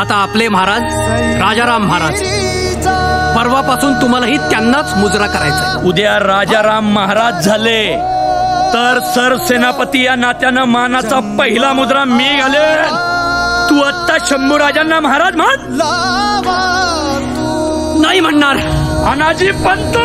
आता आपले महाराज राजाराम महाराज. परवापासून तुम्हालाही त्यांनाच मुजरा करायचा उद्या राजाराम महाराज झाले तर सरसेनापती या नात्यानं मानाचा पहिला मुद्रा मी घाले तू आत्ता शंभू राजांना महाराज म्हण. नाही म्हणणार. अनाजी पंत!